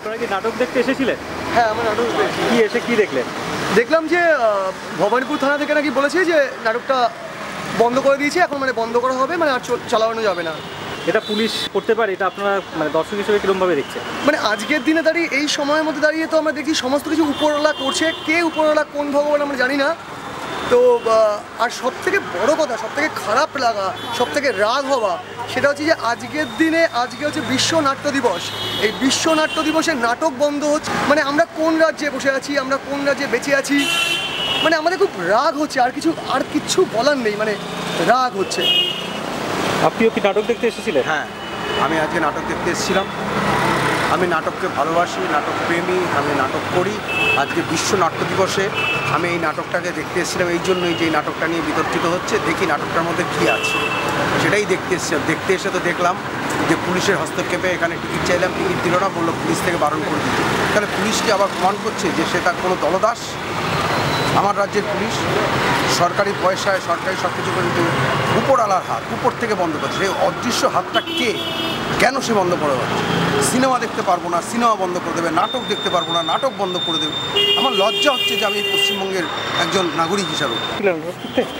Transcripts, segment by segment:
আপনারা কি নাটক দেখতে এসেছিলেন? হ্যাঁ আমরা নাটক দেখেছি কি এসে কি দেখলেন? দেখলাম যে ভবানীপুর থানা থেকে নাকি বলেছে যে নাটকটা বন্ধ করে দিয়েছে এখন মানে বন্ধ করা হবে মানে আর চল- চালানো যাবে না। এটা পুলিশ করতে পারে এটা আপনারা মানে দর্শক হিসেবে কিরমভাবে দেখছেন? মানে আজকের দিনে দাঁড়িয়ে এই সময়ের মধ্যে দাঁড়িয়ে তো আমরা দেখি সমস্ত কিছু উপরওয়ালা করছে কে উপরওয়ালা কোন ভগবান আমরা জানি না। তো আর সব থেকে বড় কথা সব থেকে খারাপ লাগা সব থেকে রাগ হওয়া সেটা হচ্ছে যে আজকের দিনে আজকে হচ্ছে বিশ্ব নাট্য দিবস। এই বিশ্ব নাট্য দিবসে নাটক বন্ধ হচ্ছে। মানে আমরা কোন রাজ্যে বসে আছি আমরা কোন রাজ্যে বেঁচে আছি? মানে আমাদের খুব রাগ হচ্ছে আর কিছু আর কিচ্ছু বলার নেই মানে রাগ হচ্ছে। আপনিও কি নাটক দেখতে এসেছিলেন? হ্যাঁ আমি আজকে নাটক দেখতে এসেছিলাম। আমি নাটককে ভালোবাসি নাটক প্রেমী আমি নাটক করি। আজকে বিশ্ব নাট্য দিবসে আমি এই নাটকটাকে দেখতে এসেছিলাম। এই জন্যই যে এই নাটকটা নিয়ে বিতর্কিত হচ্ছে দেখি নাটকটার মধ্যে কী আছে। সেটাই দেখতে এসছে। দেখতে এসে তো দেখলাম যে পুলিশের হস্তক্ষেপে এখানে টিকিট চাইলাম, টিকিট দিল না, বলল পুলিশ থেকে বারণ করে দিচ্ছে। তাহলে পুলিশকে আবার প্রমাণ করছে যে সে তার কোনো দলদাস, আমার রাজ্যের পুলিশ, সরকারি পয়সায় সরকারি সব কিছু কিন্তু উপর আলার হাত, উপর থেকে বন্ধ করছে সেই অদৃশ্য হাতটা কে? কেন সে বন্ধ করে সিনেমা দেখতে পারব না, সিনেমা বন্ধ করে দেবে, নাটক দেখতে পারব না, নাটক বন্ধ করে দেবে। আমার লজ্জা হচ্ছে যে আমি পশ্চিমবঙ্গের একজন নাগরিক হিসাবে?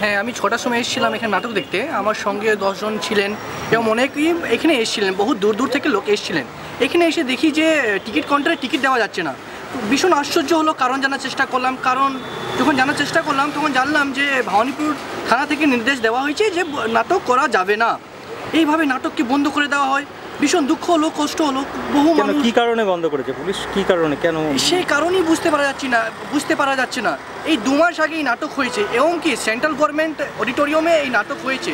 হ্যাঁ আমি ছটার সময় এসেছিলাম এখানে নাটক দেখতে। আমার সঙ্গে দশজন ছিলেন এবং অনেকেই এখানে এসেছিলেন, বহু দূর দূর থেকে লোক এসেছিলেন। এখানে এসে দেখি যে টিকিট কাউন্টারে টিকিট দেওয়া যাচ্ছে না। ভীষণ আশ্চর্য হলো কারণ জানার চেষ্টা করলাম, কারণ যখন জানার চেষ্টা করলাম তখন জানলাম যে ভবানীপুর থানা থেকে নির্দেশ দেওয়া হয়েছে যে নাটক করা যাবে না। এইভাবে নাটককে বন্ধ করে দেওয়া হয়। ভীষণ দুঃখ হলো কষ্ট হলো বহু মানুষ কি কারণে বন্ধ করেছে? পুলিশ কি কারণে? কেন সেই কারণেই বুঝতে পারা যাচ্ছে না বুঝতে পারা যাচ্ছে না। এই দু মাস আগে এই নাটক হয়েছে এবং কি সেন্ট্রাল গভর্নমেন্ট অডিটোরিয়ামে এই নাটক হয়েছে।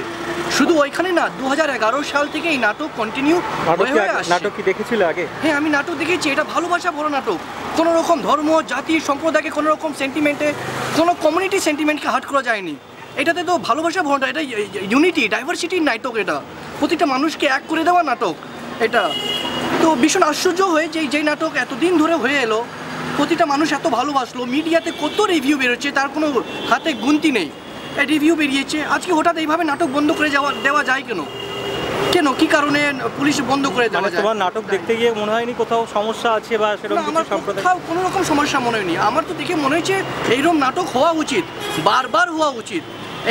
শুধু ওইখানে না দু হাজার এগারো সাল থেকে এই নাটক কন্টিনিউ নাটক কি হয়ে দেখেছিল আগে? হ্যাঁ আমি নাটক দেখেছি এটা ভালোবাসা বড় নাটক। কোনো রকম ধর্ম জাতি সম্প্রদায়কে কোনো রকম সেন্টিমেন্টে কোনো কমিউনিটি সেন্টিমেন্টকে হার্ট করা যায়নি। এটাতে তো ভালোবাসা ভরটা এটা ইউনিটি ডাইভার্সিটির নাটক এটা। প্রতিটা মানুষকে এক করে দেওয়া নাটক এটা। তো ভীষণ আশ্চর্য হয়ে যে যেই নাটক এতদিন ধরে হয়ে এলো প্রতিটা মানুষ এত ভালোবাসলো মিডিয়াতে কত রিভিউ বেরোচ্ছে তার কোনো হাতে গুনতি নেই। রিভিউ বেরিয়েছে আজকে হঠাৎ এইভাবে নাটক বন্ধ করে যাওয়া দেওয়া যায় কেন? কেন? কি কারণে পুলিশ বন্ধ করে দেওয়া মানে যায়? তোমার নাটক দেখতে গিয়ে মনে হয়নি কোথাও সমস্যা আছে বা সেরকম আমার কোথাও কোনো রকম সমস্যা মনে হয়নি। আমার তো দেখে মনে হয়েছে এইরকম নাটক হওয়া উচিত বারবার হওয়া উচিত।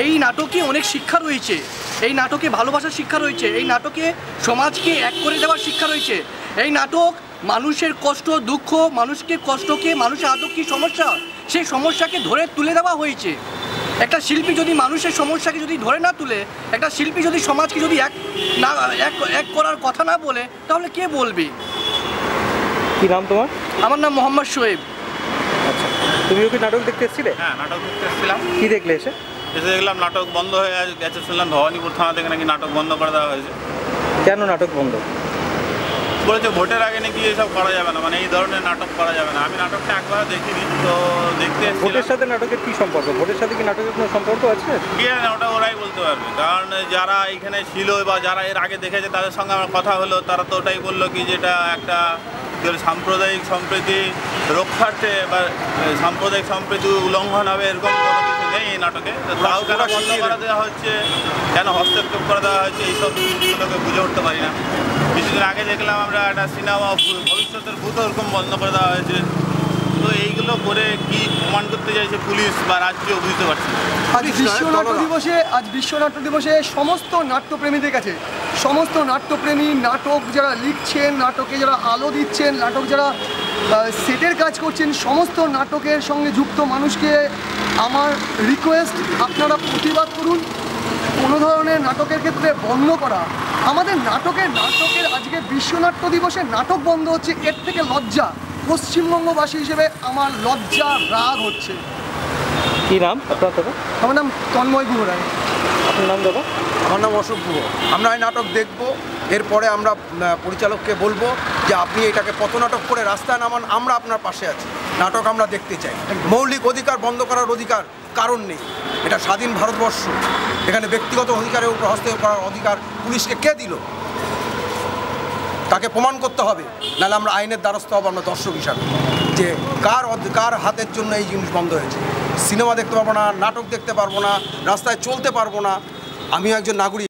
এই নাটকে অনেক শিক্ষা রয়েছে। এই নাটকে ভালোবাসার শিক্ষা রয়েছে এই নাটকে সমাজকে এক করে দেওয়ার শিক্ষা রয়েছে। এই নাটক মানুষের কষ্ট দুঃখ মানুষকে কষ্টকে মানুষের আদৌ কী সমস্যা? সেই সমস্যাকে ধরে তুলে দেওয়া হয়েছে। একটা শিল্পী যদি মানুষের সমস্যাকে যদি ধরে না তুলে একটা শিল্পী যদি সমাজকে যদি এক না এক এক করার কথা না বলে তাহলে কে বলবে? কি নাম তোমার? আমার নাম মোহাম্মদ শোয়েব আচ্ছা তুমিও কি নাটক দেখতে এসেছিলে? হ্যাঁ নাটক দেখতে এসেছিলাম। কি দেখলে এসে? এসে দেখলাম নাটক বন্ধ হয়ে গেছে শুনলাম ভবানীপুর থানা থেকে নাকি নাটক বন্ধ করে দেওয়া হয়েছে। কেন নাটক বন্ধ? বলেছে ভোটের আগে নাকি এসব করা যাবে না মানে এই ধরনের নাটক করা যাবে না। আমি নাটকটা একবার দেখিনি তো দেখতে ভোটের সাথে নাটকের কি সম্পর্ক? ভোটের সাথে কি নাটকের কোনো সম্পর্ক আছে? কি জানি ওটা ওরাই বলতে পারবে। কারণ যারা এখানে ছিল বা যারা এর আগে দেখেছে তাদের সঙ্গে আমার কথা হলো তারা তো ওটাই বলল কি যেটা একটা সাম্প্রদায়িক সম্প্রীতি রক্ষার্থে বা সাম্প্রদায়িক সম্প্রীতি উল্লঙ্ঘন হবে এরকম কোনো নেই এই নাটকে। তাও কেন বন্ধ করে দেওয়া হচ্ছে? কেন হস্তক্ষেপ করে দেওয়া হচ্ছে? এইসব জিনিসগুলোকে বুঝে উঠতে পারি না। কিছুদিন আগে দেখলাম আমরা একটা সিনেমা ভবিষ্যতের ভূত ওরকম বন্ধ করে দেওয়া হয়েছে। তো এইগুলো করে কি প্রমাণ করতে চাইছে পুলিশ বা রাজ্য বুঝতে পারছি আজ বিশ্ব নাট্য দিবসে আজ বিশ্ব নাট্য দিবসে সমস্ত নাট্যপ্রেমীদের কাছে সমস্ত নাট্যপ্রেমী নাটক যারা লিখছেন নাটকে যারা আলো দিচ্ছেন নাটক যারা সেটের কাজ করছেন সমস্ত নাটকের সঙ্গে যুক্ত মানুষকে আমার রিকোয়েস্ট আপনারা প্রতিবাদ করুন। কোনো ধরনের নাটকের ক্ষেত্রে বন্ধ করা। আমাদের নাটকের নাটকের আজকে বিশ্বনাট্য দিবসে নাটক বন্ধ হচ্ছে এর থেকে লজ্জা। পশ্চিমবঙ্গবাসী হিসেবে আমার লজ্জা রাগ হচ্ছে। কি নাম আপনার দাদা? আমার নাম তন্ময় গুহ রায়। আপনার নাম দাদা? আমার নাম অশোক গুহ। আমরা এই নাটক দেখব এরপরে আমরা পরিচালককে বলব যে আপনি এটাকে পথনাটক করে রাস্তায় নামান আমরা আপনার পাশে আছি। নাটক আমরা দেখতে চাই। মৌলিক অধিকার বন্ধ করার অধিকার কারণ নেই। এটা স্বাধীন ভারতবর্ষ। এখানে ব্যক্তিগত অধিকারের উপর হস্তক্ষেপ করার অধিকার পুলিশকে কে দিল? তাকে প্রমাণ করতে হবে। নাহলে আমরা আইনের দ্বারস্থ হব, আমরা দর্শক হিসাবে। যে কার কার হাতের জন্য এই জিনিস বন্ধ হয়েছে? সিনেমা দেখতে পারব না, নাটক দেখতে পারব না, রাস্তায় চলতে পারব না। আমিও একজন নাগরিক।